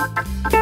Bye.